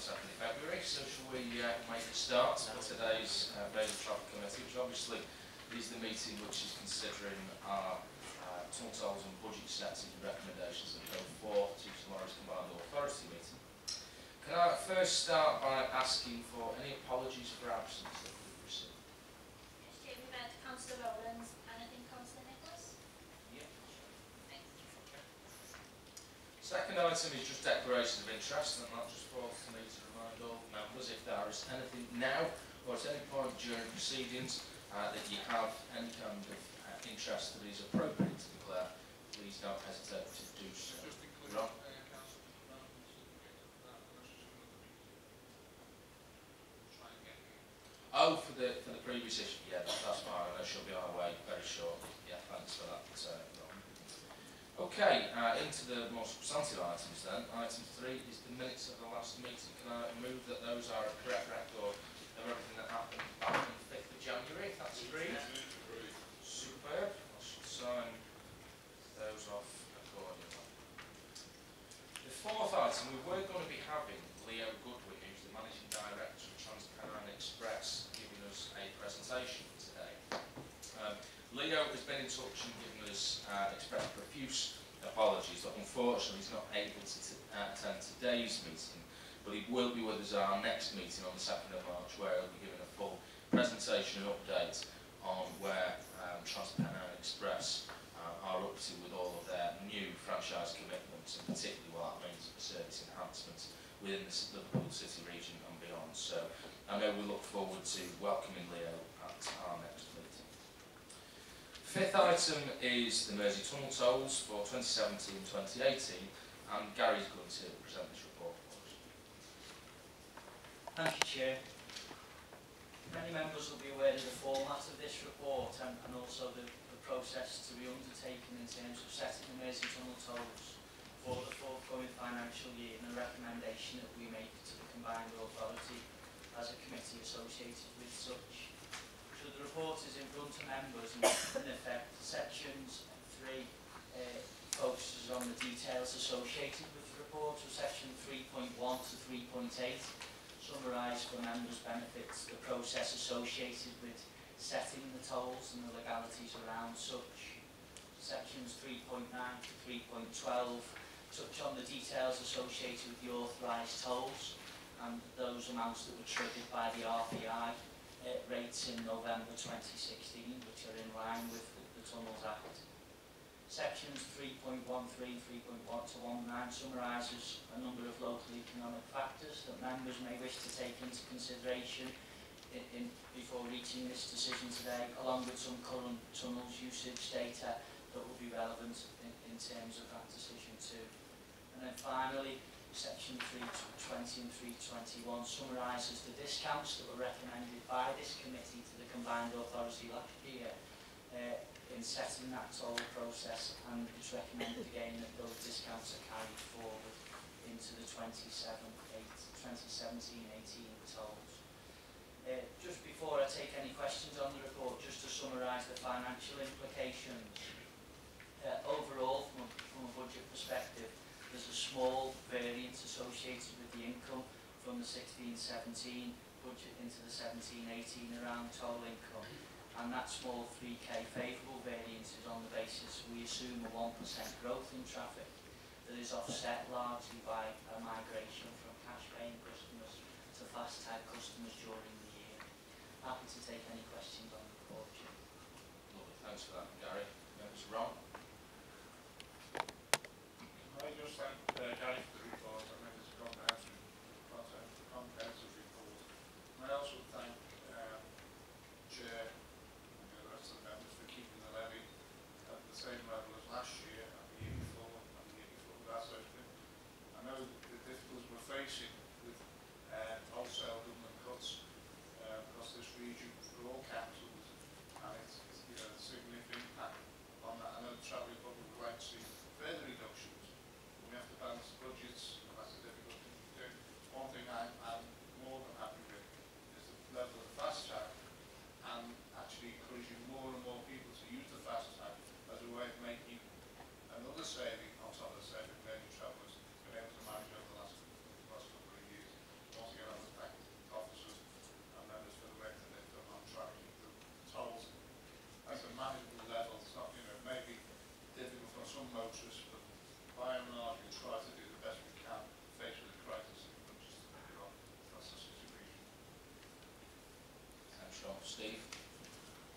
the 2nd of February, so shall we uh, make a start for today's uh, Mersey Travel Committee, which obviously is the meeting which is considering our uh, tunnel tolls and budget settings and recommendations that go forth to tomorrow's combined authority meeting. Can I first start by asking for any apologies for absence that we've received? Yes, Chair, we've had Councillor Rowlands, anything Councillor Nicholas? Yeah. Thanks. Second item is just declarations of interest, and that just falls to me to remind all members if there is anything now or at any point during proceedings uh, that you have any kind of uh, interest that is appropriate to declare, please don't hesitate to do so. Ron? uh, council developments that we get that unless it's another meeting. Try and get it. Oh, for the for the previous issue, yeah, that's fine. I know she'll be on her way very shortly. Yeah, thanks for that. Okay, uh, into the more substantive items then. Item three is the minutes of the last meeting. Can I move that those are a correct record of everything that happened back on the 5th of January, if that's agreed? Superb. I should sign those off accordingly. The fourth item, we were going to be having Leo Goodwin, who's the Managing Director of Transpennine Express, giving us a presentation today. Um, Leo has been in touch and given us, uh, expressed profuse apologies that unfortunately he's not able to uh, attend today's meeting, but he will be with us at our next meeting on the 2nd of March where he'll be giving a full presentation and update on where um, TransPennine Express uh, are up to with all of their new franchise commitments and particularly what that means for service enhancements within the Liverpool city region and beyond. So I know we look forward to welcoming Leo at our next Fifth item is the Mersey Tunnel tolls for 2017-2018 and Gary's going to present this report for us. Thank you, Chair. Many members will be aware of the format of this report and, and also the, the process to be undertaken in terms of setting the Mersey Tunnel tolls for the forthcoming financial year and the recommendation that we make to the combined authority as a committee associated with such. The report is in front of members and in effect sections three uh, focuses on the details associated with the report, so section 3.1 to 3.8 summarise for members' benefits the process associated with setting the tolls and the legalities around such. Sections 3.9 to 3.12 touch on the details associated with the authorised tolls and those amounts that were triggered by the RPI uh, rates in November 2016, which are in line with the, the Tunnels Act. Sections 3.13, 3.1 to 19 summarises a number of local economic factors that members may wish to take into consideration in, in, before reaching this decision today, along with some current tunnels usage data that will be relevant in, in terms of that decision too. And then finally, section 320 and 321 summarises the discounts that were recommended by this committee to the combined authority last year uh, in setting that toll process and it's recommended again that those discounts are carried forward into the 2017-18 tolls. Uh, just before I take any questions on the report, just to summarise the financial implications. Uh, overall, from a, from a budget perspective, there's a small variance associated with the income from the 16-17 budget into the 17-18 around toll income. And that small 3k favourable variance is on the basis we assume a 1% growth in traffic that is offset largely by a migration from cash paying customers to fast tag customers during the year. Happy to take any questions on the report, Chair. Lovely, thanks for that, Gary. Members, Ron? I just thank uh, Gary for the report, I think it's a comprehensive, comprehensive comprehensive report. And I also thank um, Chair and the rest of the members for keeping the levy at the same level as last year and the year before and the year before that. So I know the difficulties we're facing with uh, wholesale government cuts uh, across this region for all councils and it's, it's you know, a significant impact on that. I know the Travel Republic would like to see further reductions we have to balance the budget Steve?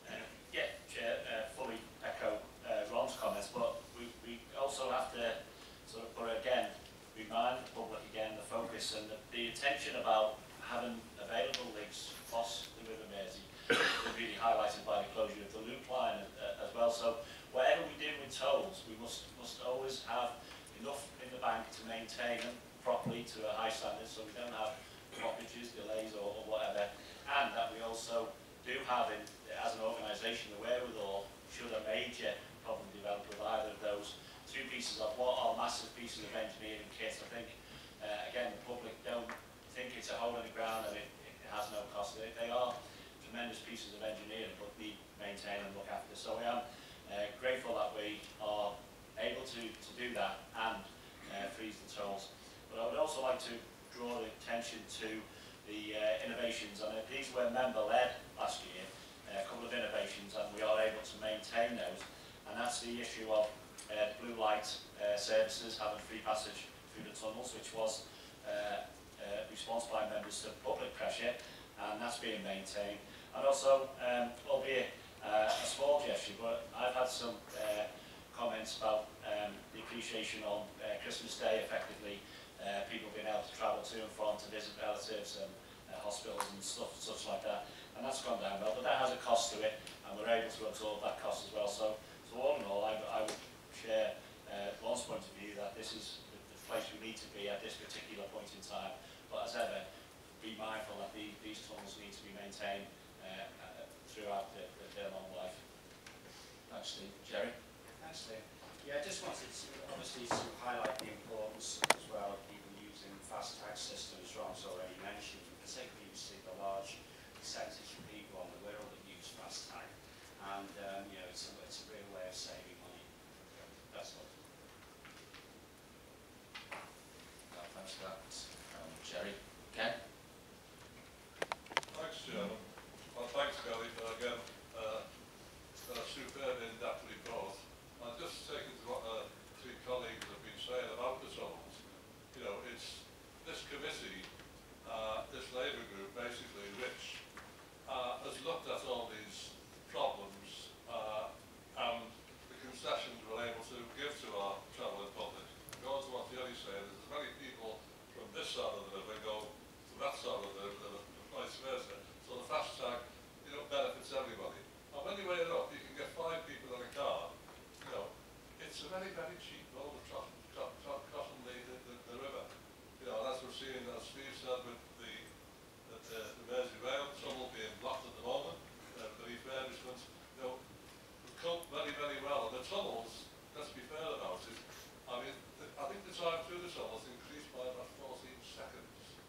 Uh, Yeah, uh, fully echo uh, Ron's comments, but we, we also have to sort of put again, remind the public again, the focus and the, the intention about having available links across the River Mersey is really highlighted by the closure of the loop line uh, as well. So whatever we do with tolls, we must, must always have enough in the bank to maintain them properly to a high standard so we don't have blockages, delays or, or whatever. And that we also do have in, as an organisation the wherewithal should a major problem develop with either of those two pieces of what are massive pieces of engineering kit. I think, uh, again, the public don't think it's a hole in the ground and it, it has no cost. They, they are tremendous pieces of engineering but need maintained and look after. So I am uh, grateful that we are able to, to do that and uh, freeze the tolls. But I would also like to draw the attention to the uh, innovations, and uh, these were member-led last year, uh, a couple of innovations, and we are able to maintain those. And that's the issue of uh, blue light uh, services having free passage through the tunnels, which was uh, uh, response by members to public pressure, and that's being maintained. And also, um, albeit uh, a small gesture, but I've had some uh, comments about um, the appreciation on uh, Christmas Day, effectively, uh, people being able to travel to and from to visit relatives and uh, hospitals and stuff such like that. And that's gone down well, but that has a cost to it, and we're able to absorb that cost as well. So, so all in all, I, I would share uh, Ron's point of view that this is the, the place we need to be at this particular point in time. But as ever, be mindful that the, these tunnels need to be maintained uh, uh, throughout the, the, their long life. Steve. Jerry? Thanks, Dave. Yeah, I just wanted to, obviously, to highlight the importance as well of people using fast tag systems, Ron's already mentioned, particularly you see the large percentage of people on the Wirral that use fast tag. And, um, you know, it's a, it's a real way of saving money. That's all. No, thanks for that. Um, Jerry? Ken? Thanks, Chairman. Well, thanks, Kelly, for again, uh, a superb in-depth report. And just taking to what uh, three colleagues have been saying about the tunnels, you know, it's this committee, uh, this Labour group, basically, which uh, has looked at all these problems uh, and the concessions we're able to give to our travelling public. Goes to what Jerry said, there's as many people from this side of the river go to that side of the river, and vice versa. So the fast tag, you know, benefits everybody. And when you weigh it up, you can get five people in a car, you know, it's a very, very cheap road of tra- tra- tra- crossing the, the, the, the river. You know, and as we're seeing, as Steve said, with the, the, the, the Merseyrail tunnel being blocked at the moment, uh, the refurbishment, you know, we cope very, very well. And the tunnels, let's be fair about it, I mean, the, I think the time through the tunnels increased by about 14 seconds.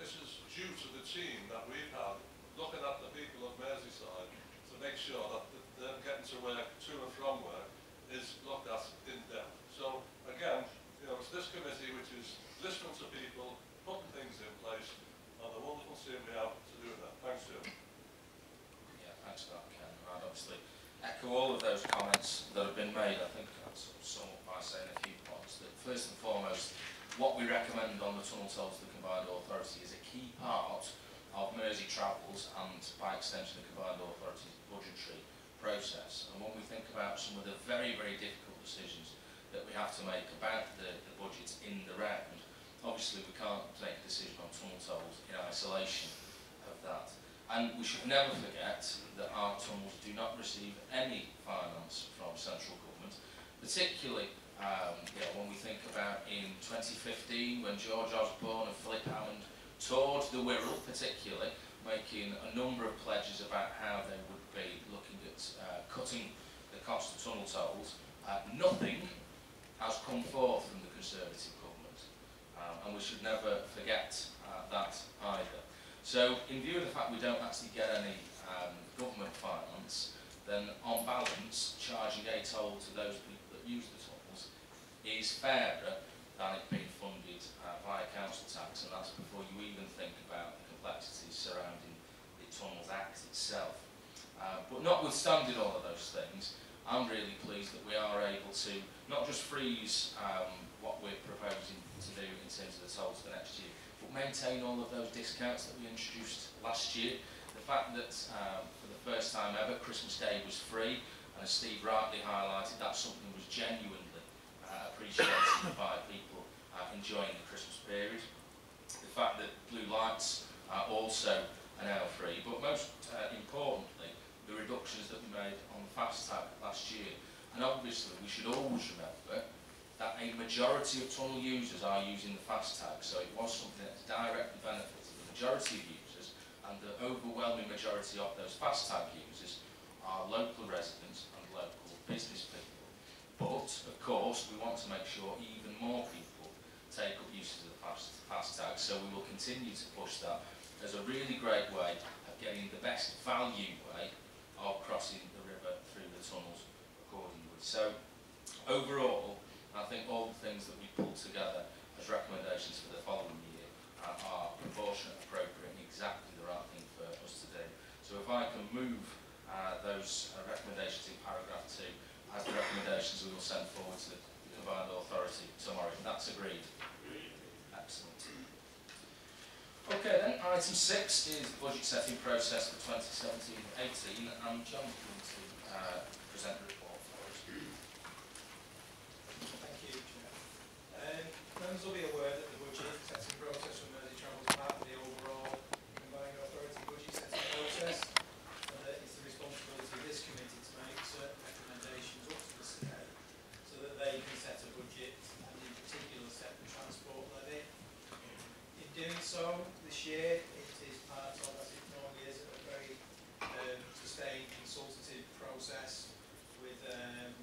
This is due to the team that we've had looking at the people of Merseyside to make sure that th- them getting to work, to and from work, is looked at in depth. So again, you know, it's this committee which is listening to people, putting things in place, and the wonderful team we have to do that. Thanks, Jim. Yeah, thanks that, Ken. I'd obviously echo all of those comments that have been made. I think I'd sort of sum up by saying a few points. That first and foremost, what we recommend on the tunnel tolls to the combined authority is a key part of Mersey Travels and by extension the combined authority's budgetary process. And when we think about some of the very, very difficult decisions that we have to make about the, the budgets in the round, obviously we can't make a decision on tunnel tolls in isolation of that. And we should never forget that our tunnels do not receive any finance from central government, particularly um, you know, when we think about in 2015 when George Osborne and Philip Hammond toured the Wirral particularly, making a number of pledges about how they would be looking at uh, cutting the cost of tunnel tolls. Uh, nothing has come forth from the Conservative government, um, and we should never forget uh, that either. So, in view of the fact we don't actually get any um, government finance, then on balance, charging a toll to those people that use the tunnels is fairer than it being funded uh, via council tax, and that's before you even think about the complexities surrounding the Tunnels Act itself. Uh, but notwithstanding all of those things, I'm really pleased that we are able to not just freeze um, what we're proposing to do in terms of the tolls for next year, but maintain all of those discounts that we introduced last year. The fact that um, for the first time ever Christmas Day was free, and as Steve rightly highlighted, that's something that was genuinely uh, by people uh, enjoying the Christmas period. The fact that blue lights are also an now free, but most uh, importantly, the reductions that we made on the fast tag last year. And obviously, we should always remember that a majority of tunnel users are using the fast tag, so it was something that directly benefited the majority of users, and the overwhelming majority of those fast tag users are local residents and local business people. But, of course, we want to make sure even more people take up uses of the fast, fast tag, so we will continue to push that as a really great way of getting the best value way of crossing the river through the tunnels accordingly. So, overall, I think all the things that we pulled together as recommendations for the following year are, proportionate, appropriate, and exactly the right thing for us to do. So if I can move uh, those uh, recommendations in paragraph two as the recommendations we will send forward to the combined authority tomorrow, that's agreed. Excellent. Okay then, item six is the budget setting process for 2017-18 and John to uh, present the report for us. Thank you, Chair. Um, members will be aware that the budget setting process for Mersey Travel is part of the overall combined authority budget setting process. And that it's the responsibility of this committee to make certain recommendations up to the CA so that they can set a budget and in particular set the transport levy. In doing so, this year, it is part of, as it normally is, a very um, sustained consultative process with um,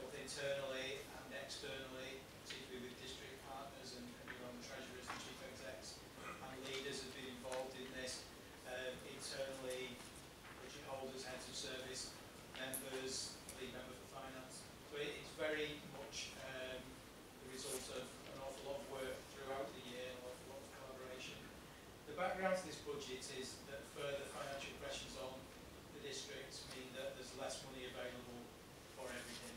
both internally and externally, particularly with district partners and, and your own treasurers and chief execs and leaders have been involved in this. Um, internally, budget holders, heads of service, members, lead member for finance. So it, it's very much um, the result of an awful lot of work throughout the year, an awful lot of collaboration. The background to this budget is that further financial pressures on the districts mean that there's less money available for everything.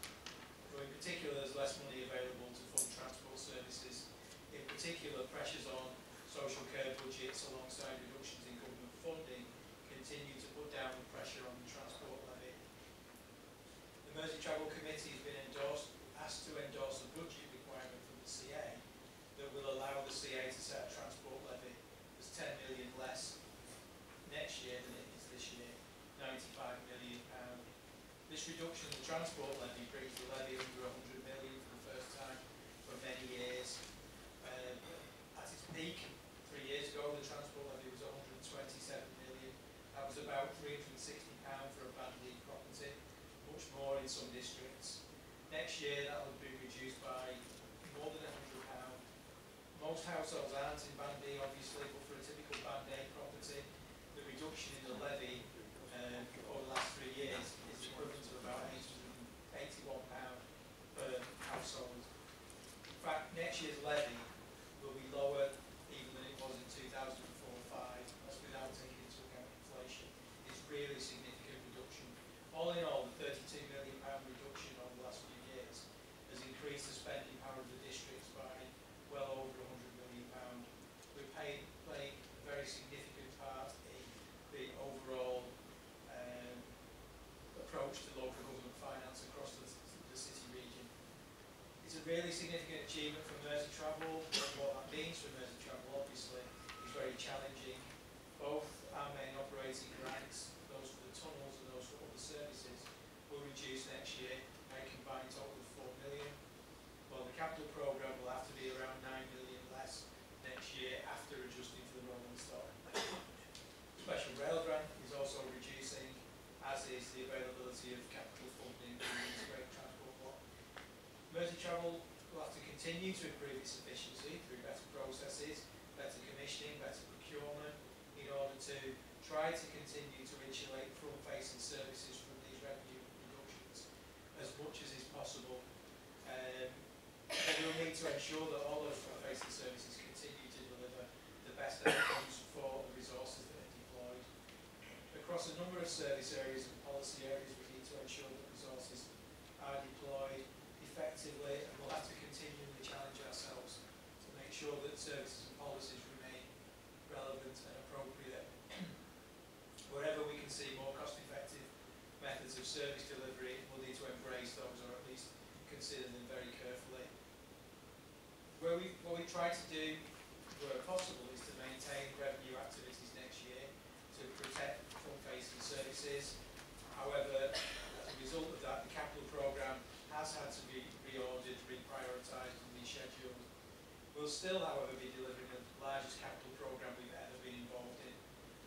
So in particular, there's less money available to fund transport services. In particular, pressures on social care budgets alongside reductions in government funding continue to put downward pressure on the transport levy. The Mersey Travel Committee has been endorsed, asked to endorse a budget requirement from the CA that will allow the CA to set a transport levy that's 10 million less next year than it is this year, 95 million pound. This reduction in the transport levy brings the levy under 100 million for the first time for many years. Um, at its peak, three years ago, the transport levy was 127 million. That was about 360 pound for a Band D property, much more in some districts. Next year, that will be reduced by more than 100 pound. Most households aren't in Band D, obviously, but for a typical Band A property, the reduction in the levy um, over the last three years is equivalent to about £881 per household. In fact, next year's levy will be lower even than it was in 2004-5. That's without taking into account inflation. It's really significant reduction. All in all, the £32 million reduction over the last few years has increased the spending power of the districts by well over 100 million pound. We pay, play a very significant part in the overall um, approach to local government finance across the, the city region. It's a really significant achievement for Mersey Travel. What that means for Mersey Travel, obviously, is very challenging. Both our main operating grants, those for the tunnels and those for other services, will reduce next year by a combined total of 4 million. Well, the capital programme will have to be around 9 million less next year after adjusting for the rolling stock. Special rail grant is also reducing, as is the availability of capital funding for the integrated transport block. Mersey Travel will have to continue to improve its efficiency through better processes, better commissioning, better procurement, in order to try to continue to insulate front-facing services from these revenue reductions as much as is possible. Um, but we'll need to ensure that all those front-facing services continue to deliver the best outcomes for the resources that are deployed. Across a number of service areas and policy areas, we need to ensure that resources are deployed effectively, and we'll have to continually challenge ourselves to make sure that services and policies remain relevant and appropriate. Wherever we can see more cost-effective methods of service delivery, we'll need to embrace those or at least consider them very carefully. Where we, what we try to do, where possible, is to maintain revenue activities next year to protect front-facing services. However, has had to be reordered, reprioritised and rescheduled. We'll still, however, be delivering the largest capital programme we've ever been involved in,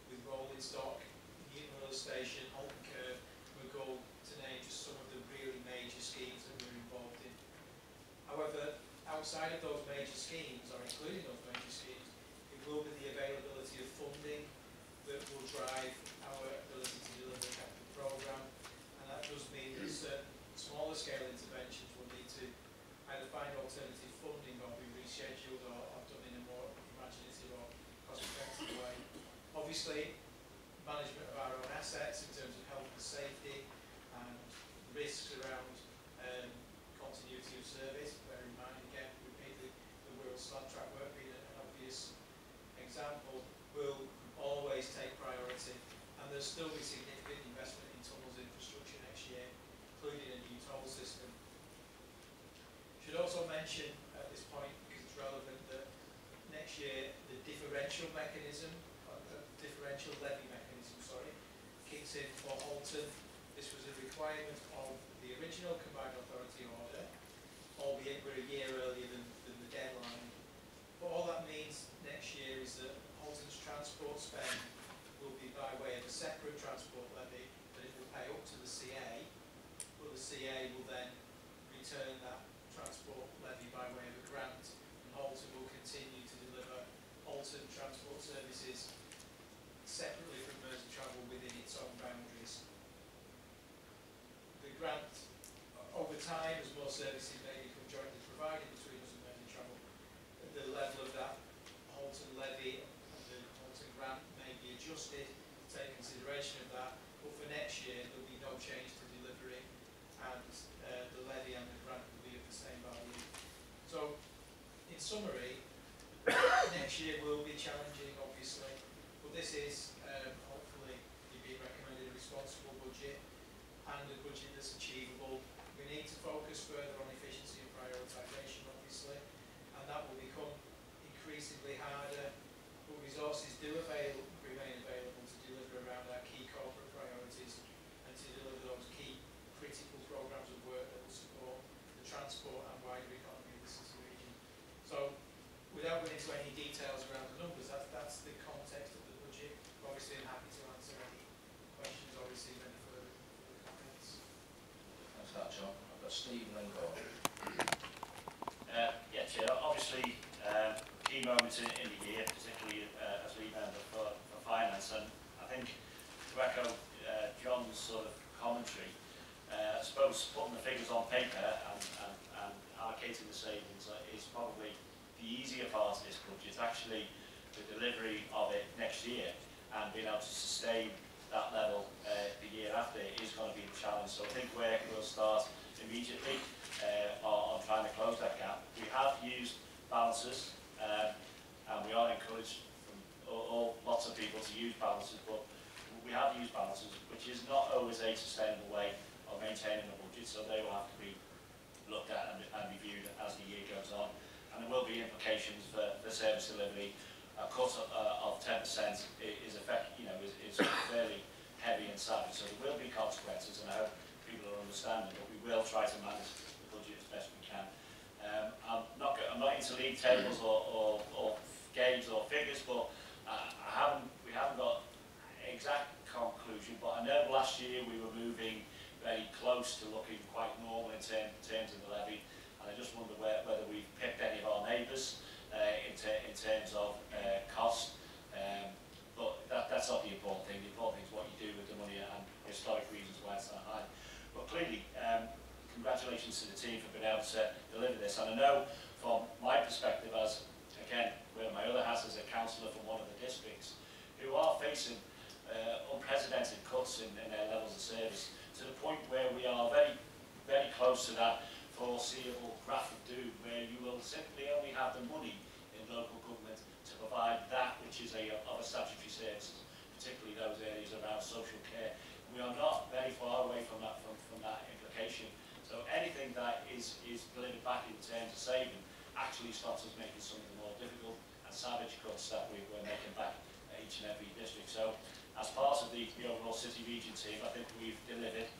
with rolling stock, Newton Station, Halton Curve, Maghull, to name just some of the really major schemes that we're involved in. However, outside of those major schemes, or including those major schemes, it will be the availability of funding that will drive our ability to deliver the capital programme. And that does mean that certain smaller scale interventions will need to either find alternative funding or be rescheduled or, or done in a more imaginative or cost-effective way. Obviously, management of our own assets in terms of health and safety and risks around um, continuity of service, bear in mind again, repeatedly, the Wirral slab track work being an obvious example, will always take priority. And there'll still be significant investment in tunnels infrastructure next year, including a new toll system. Should also mention at this point, because it's relevant, that next year the differential mechanism, uh, the differential levy mechanism, sorry, kicks in for Halton. This was a requirement of the original combined authority order, albeit we're a year earlier than, than the deadline. But all that means next year is that Halton's transport spend will be by way of a separate transport levy that it will pay up to the CA, but the CA will then return that transport levy by way of a grant, and Halton will continue to deliver Halton transport services separately from Mersey Travel within its own boundaries. The grant, over time, as more services may become jointly provided between us and Travel, the level of that Halton levy and the Halton grant may be adjusted to take consideration of that, but for next year, there'll be no change to delivery and uh, the levy and the grant will be of the same value. So, in summary, next year will be challenging, obviously, but this is um, hopefully you've been recommended a responsible budget and a budget that's achievable. We need to focus further on efficiency and prioritisation, obviously, and that will become increasingly harder, but resources do avail, remain available to deliver around our key corporate priorities and to deliver those key critical programmes of work that will support the transport and wider economy of the city region. So, without going into any details around the numbers, that's, that's the context of the budget. Obviously, I'm happy to answer any questions or receive any further, comments. Thanks for that, John. I've got Steve and Gordon. Uh, yeah, Chair, obviously, um, key moments in, in the year, particularly uh, as lead member for, for finance, and I think to echo uh, John's sort of commentary, uh, I suppose putting the figures on paper and, and, and allocating the savings uh, is probably the easier part of this budget. is Actually, the delivery of it next year and being able to sustain that level uh, the year after is going to be the challenge. So I think work will start immediately uh, on, on trying to close that gap. We have used balances um, and we are encouraged from all, all lots of people to use balances, but we have used balances, which is not always a sustainable way of maintaining the budget, so they will have to be looked at and, and reviewed as the year goes on. Be implications for, for service delivery. A cut uh, of 10% is effect, you know, is, is fairly heavy and savage, so there will be consequences, and I hope people are understanding, but we will try to manage the budget as best we can. Um, I'm not, I'm not into league tables or, or, or games or figures, but uh, I haven't, we haven't got exact conclusion, but I know last year we were moving very close to looking quite normal in, term, in terms of the levy, and I just wonder where, whether we've picked any of our neighbours uh, in, in terms of uh, cost. Um, but that, that's not the important thing. The important thing is what you do with the money and historic reasons why it's so high. But clearly, um, congratulations to the team for being able to deliver this. And I know from my perspective as, again, wearing my other hat as a councillor from one of the districts, who are facing uh, unprecedented cuts in, in their levels of service, to the point where we are very, very close to that foreseeable graph of doom, where you will simply only have the money in local government to provide that which is a, of a statutory services, particularly those areas around social care. We are not very far away from that, from, from that implication. So anything that is, is delivered back in terms of saving actually stops us making some of the more difficult and savage cuts that we were making back each and every district. So as part of the, the overall city region team, I think we've delivered.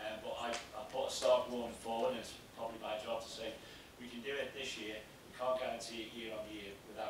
Um, but I, I put a start going forward, and it's probably my job to say we can do it this year. We can't guarantee it year on year without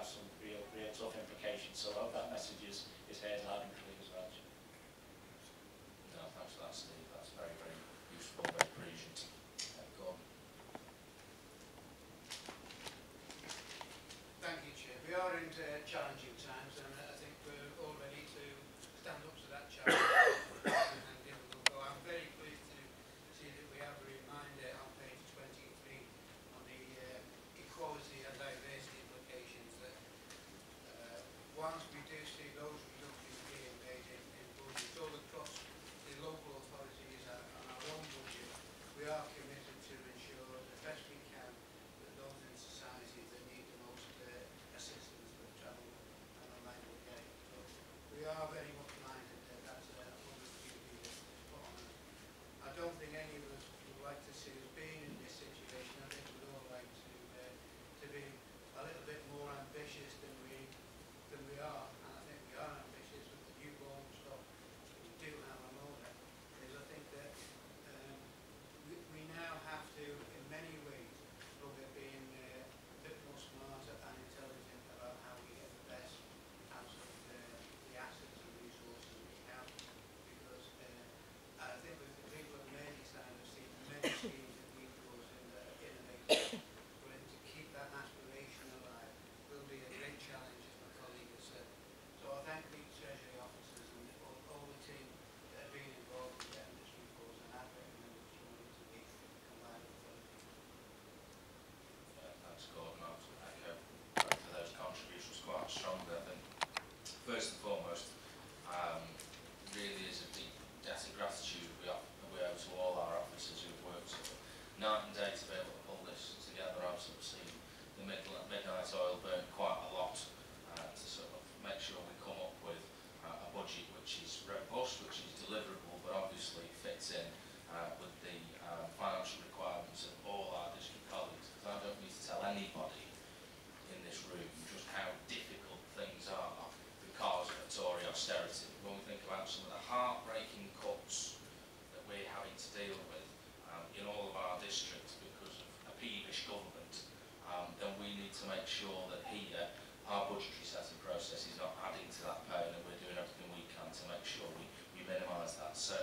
austerity. When we think about some of the heartbreaking cuts that we're having to deal with um, in all of our districts because of a peevish government, um, then we need to make sure that here our budgetary setting process is not adding to that pain and we're doing everything we can to make sure we, we minimise that. So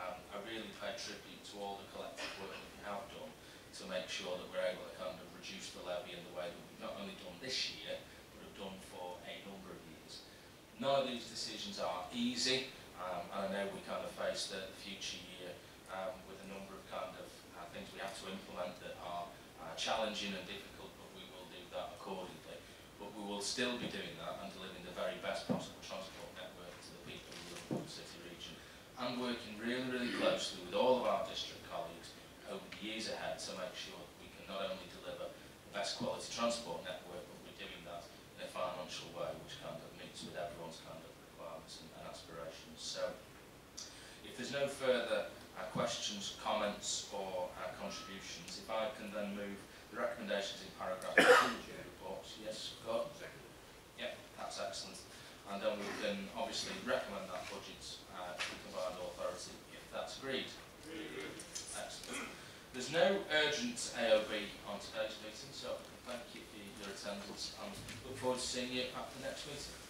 um, I really pay tribute to all the collective work that we have done to make sure that we're able to kind of reduce the levy in the way that we've not only done this year, but have done for a number of years. None of these decisions are easy, um, and I know we kind of face the, future year um, with a number of kind of uh, things we have to implement that are uh, challenging and difficult, but we will do that accordingly. But we will still be doing that and delivering the very best possible transport network to the people of the Liverpool City region and working really, really closely with all of our district colleagues over the years ahead to make sure that we can not only deliver the best quality transport network, but we're doing that in a financial way which kind of meets with everyone's kind of requirements and, and aspirations. So if there's no further uh, questions, comments or uh, contributions, if I can then move the recommendations in paragraph two of the report. Yes, Gordon? Yeah, that's excellent. And then we can obviously recommend that budget uh, to the combined authority if that's agreed. Excellent. There's no urgent AOB on today's meeting, so thank you for your attendance and look forward to seeing you at the next meeting.